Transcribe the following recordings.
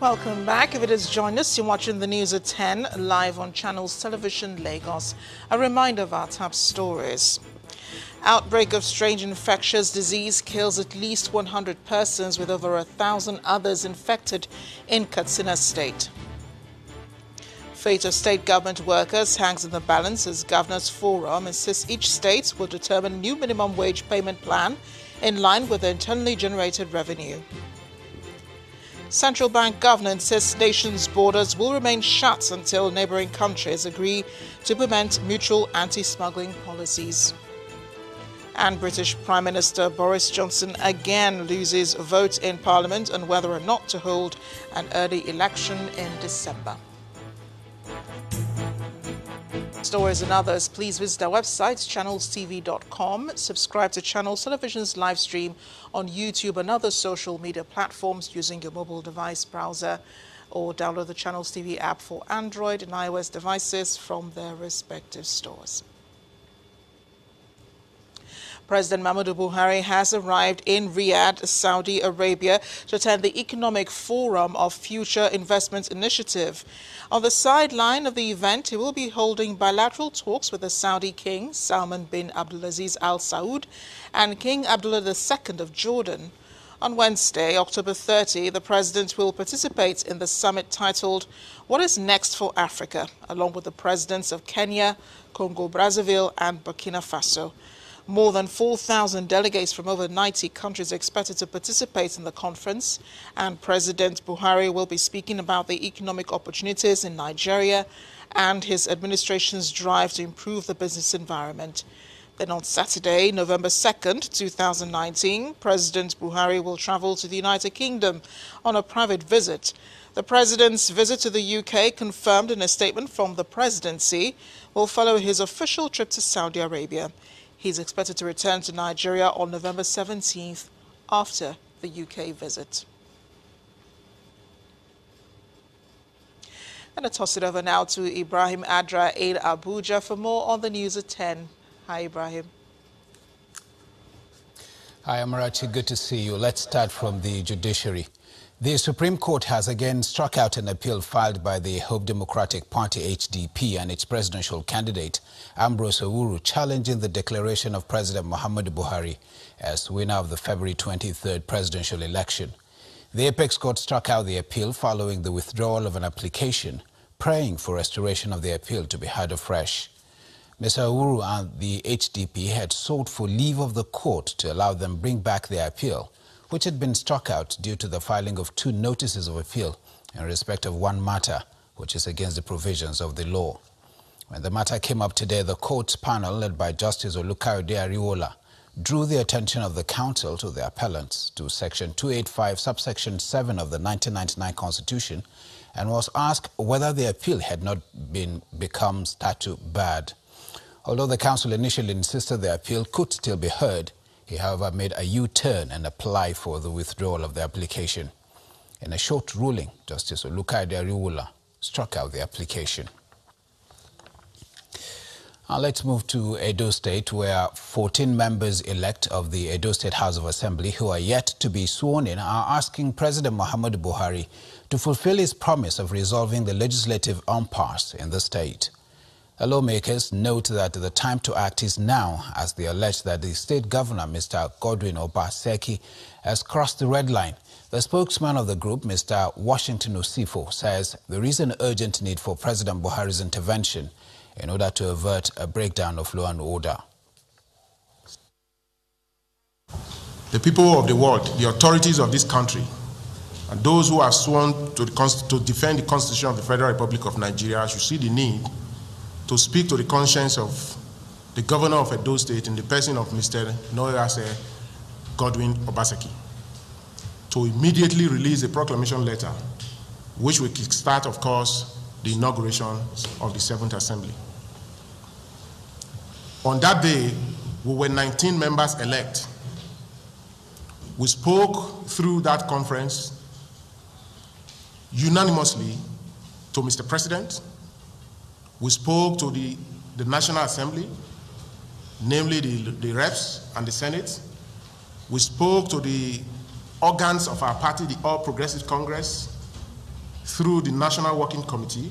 Welcome back. If it has joined us, you're watching the news at 10 live on Channels Television Lagos. A reminder of our top stories. Outbreak of strange infectious disease kills at least 100 persons with over a thousand others infected in Katsina State. Fate of state government workers hangs in the balance as Governors Forum insists each state will determine new minimum wage payment plan in line with the internally generated revenue. Central Bank government says nation's borders will remain shut until neighboring countries agree to implement mutual anti-smuggling policies. And British Prime Minister Boris Johnson again loses vote in Parliament on whether or not to hold an early election in December. Stories and others, please visit our website, channelstv.com. Subscribe to Channels Television's live stream on YouTube and other social media platforms using your mobile device browser or download the Channels TV app for Android and iOS devices from their respective stores. President Muhammadu Buhari has arrived in Riyadh, Saudi Arabia to attend the Economic Forum of Future Investment Initiative. On the sideline of the event, he will be holding bilateral talks with the Saudi King, Salman bin Abdulaziz Al Saud, and King Abdullah II of Jordan. On Wednesday, October 30, the president will participate in the summit titled What is Next for Africa, along with the presidents of Kenya, Congo Brazzaville, and Burkina Faso. More than 4,000 delegates from over 90 countries are expected to participate in the conference, and President Buhari will be speaking about the economic opportunities in Nigeria and his administration's drive to improve the business environment. Then on Saturday, November 2nd, 2019, President Buhari will travel to the United Kingdom on a private visit. The president's visit to the UK, confirmed in a statement from the presidency, will follow his official trip to Saudi Arabia. He's expected to return to Nigeria on November 17th after the UK visit. And I toss it over now to Ibrahim Adra in Abuja for more on the news at 10. Hi, Ibrahim. Hi, Amarachi. Good to see you. Let's start from the judiciary. The Supreme Court has again struck out an appeal filed by the Hope Democratic Party HDP and its presidential candidate Ambrose Owuru challenging the declaration of President Muhammadu Buhari as winner of the February 23rd presidential election. The Apex Court struck out the appeal following the withdrawal of an application praying for restoration of the appeal to be heard afresh. Mr. Owuru and the HDP had sought for leave of the court to allow them bring back their appeal which had been struck out due to the filing of two notices of appeal in respect of one matter, which is against the provisions of the law. When the matter came up today, the court's panel, led by Justice Olukayode Ariwoola, drew the attention of the counsel to the appellants to Section 285, subsection 7 of the 1999 Constitution, and was asked whether the appeal had not been become statute barred. Although the counsel initially insisted the appeal could still be heard, he, however, made a U-turn and applied for the withdrawal of the application. In a short ruling, Justice Olukayode Ariwoola struck out the application. Now let's move to Edo State, where 14 members elect of the Edo State House of Assembly who are yet to be sworn in are asking President Muhammadu Buhari to fulfill his promise of resolving the legislative impasse in the state. Lawmakers note that the time to act is now as they allege that the state governor, Mr. Godwin Obaseki, has crossed the red line. The spokesman of the group, Mr. Washington Osifo, says there is an urgent need for President Buhari's intervention in order to avert a breakdown of law and order. The people of the world, the authorities of this country, and those who are sworn to, the, to defend the Constitution of the Federal Republic of Nigeria should see the need to speak to the conscience of the governor of Edo State in the person of Mr. Noyase Godwin Obaseki to immediately release a proclamation letter which will kickstart, of course, the inauguration of the Seventh Assembly. On that day, we were 19 members elect. We spoke through that conference unanimously to Mr. President, we spoke to the, the National Assembly, namely the, the reps and the Senate. We spoke to the organs of our party, the All Progressive Congress, through the National Working Committee.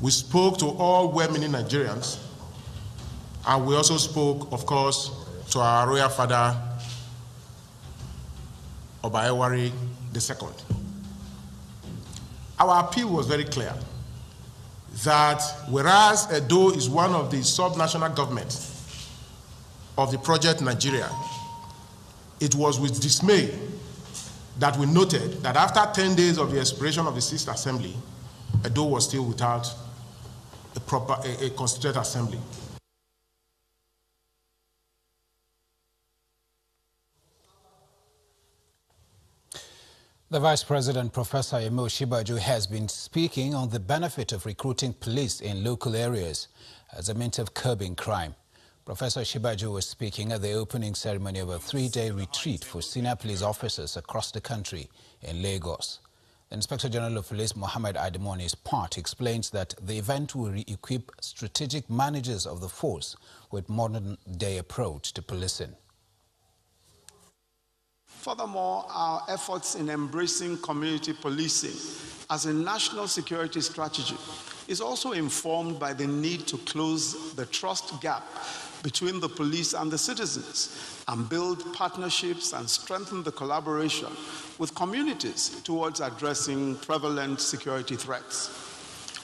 We spoke to all well-meaning Nigerians, and we also spoke, of course, to our royal father, Oba Ewuare II. Our appeal was very clear that whereas Edo is one of the subnational governments of the project Nigeria, it was with dismay that we noted that after 10 days of the expiration of the Sixth Assembly, Edo was still without a proper a, a constituted assembly. The Vice President, Professor Yemi Osinbajo, has been speaking on the benefit of recruiting police in local areas as a means of curbing crime. Professor Osinbajo was speaking at the opening ceremony of a three-day retreat for senior police officers across the country in Lagos. The Inspector General of Police, Mohammed Ademoni's part, explains that the event will re-equip strategic managers of the force with modern-day approach to policing. Furthermore, our efforts in embracing community policing as a national security strategy is also informed by the need to close the trust gap between the police and the citizens and build partnerships and strengthen the collaboration with communities towards addressing prevalent security threats.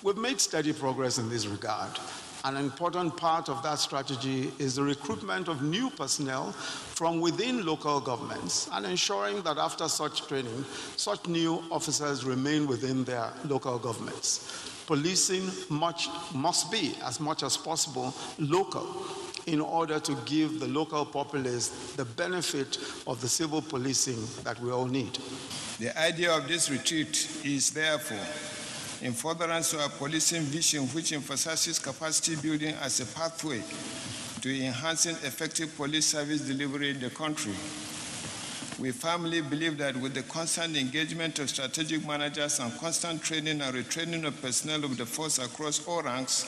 We've made steady progress in this regard, an important part of that strategy is the recruitment of new personnel from within local governments and ensuring that after such training, such new officers remain within their local governments. Policing much, must be, as much as possible, local in order to give the local populace the benefit of the civil policing that we all need. The idea of this retreat is therefore in furtherance to our policing vision, which emphasizes capacity building as a pathway to enhancing effective police service delivery in the country. We firmly believe that with the constant engagement of strategic managers and constant training and retraining of personnel of the force across all ranks,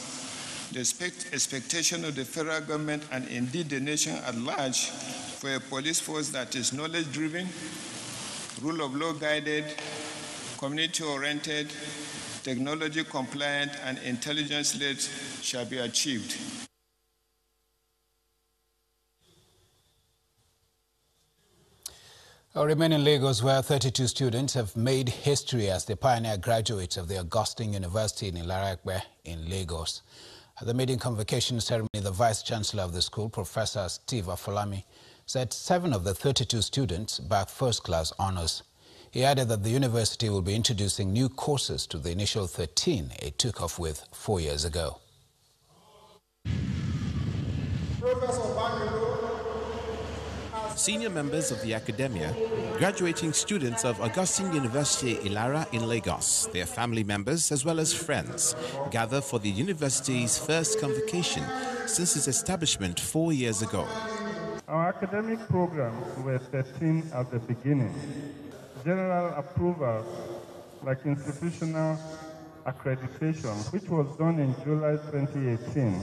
the expectation of the federal government and indeed the nation at large for a police force that is knowledge driven, rule of law guided, community oriented, technology compliant, and intelligence led shall be achieved. I remain in Lagos, where 32 students have made history as the pioneer graduates of the Augustine University in Ilara-Epe in Lagos. At the maiden convocation ceremony, the Vice Chancellor of the school, Professor Steve Afolami, said seven of the 32 students bagged first-class honors. He added that the university will be introducing new courses to the initial 13 it took off with four years ago. Senior members of the academia, graduating students of Augustine University Ilara in Lagos, their family members, as well as friends, gather for the university's first convocation since its establishment four years ago. Our academic programs were 13 at the beginning general approval, like institutional accreditation, which was done in July 2018,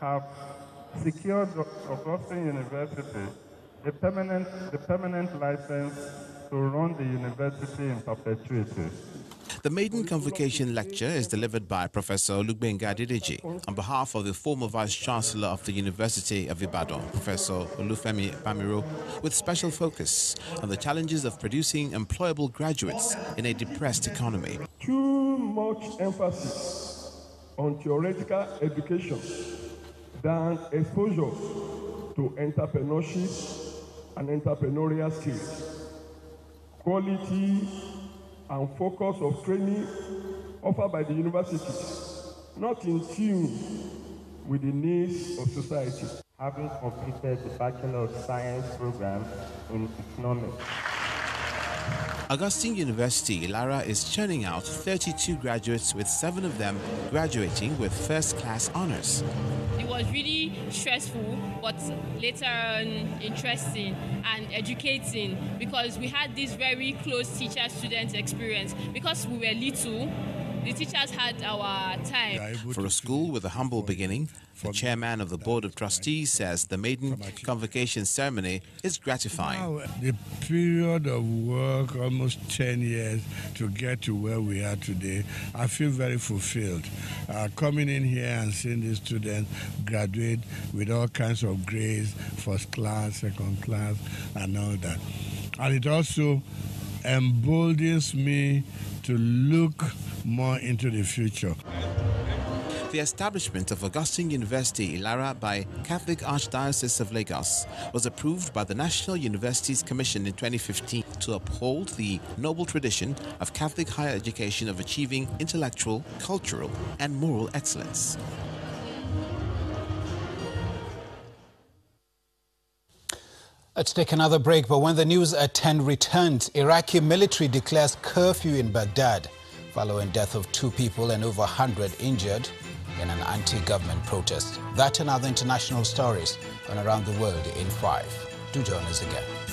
have secured Augustine University the permanent, the permanent license to run the university in perpetuity. The maiden convocation lecture is delivered by Professor Olugbenga Adedeji on behalf of the former Vice Chancellor of the University of Ibadan, Professor Olufemi Bamiro, with special focus on the challenges of producing employable graduates in a depressed economy. Too much emphasis on theoretical education than exposure to entrepreneurship and entrepreneurial skills. Quality and focus of training offered by the university, not in tune with the needs of society. Having completed the Bachelor of Science program in economics. Augustine University, Lara is churning out 32 graduates, with seven of them graduating with first class honors. Was really stressful, but later on interesting and educating because we had this very close teacher student experience. Because we were little, the teachers had our time. For a school with a humble beginning, the chairman of the Board of Trustees says the maiden convocation ceremony is gratifying. The period of work, almost 10 years, to get to where we are today, I feel very fulfilled. Uh, coming in here and seeing these students graduate with all kinds of grades, first class, second class, and all that. And it also emboldens me to look more into the future. The establishment of Augustine University Ilara by Catholic Archdiocese of Lagos was approved by the National Universities Commission in 2015 to uphold the noble tradition of Catholic higher education of achieving intellectual, cultural, and moral excellence. Let's take another break, but when the news at 10 returns, Iraqi military declares curfew in Baghdad following death of two people and over 100 injured in an anti-government protest. That and other international stories on around the world in 5. Do join us again.